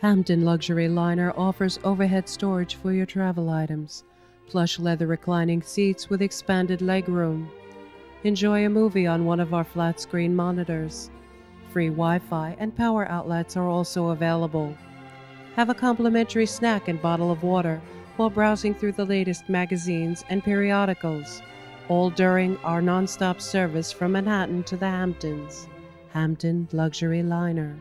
Hampton Luxury Liner offers overhead storage for your travel items, plush leather reclining seats with expanded legroom. Enjoy a movie on one of our flat screen monitors. Free Wi Fi and power outlets are also available. Have a complimentary snack and bottle of water while browsing through the latest magazines and periodicals, all during our nonstop service from Manhattan to the Hamptons. Hampton Luxury Liner.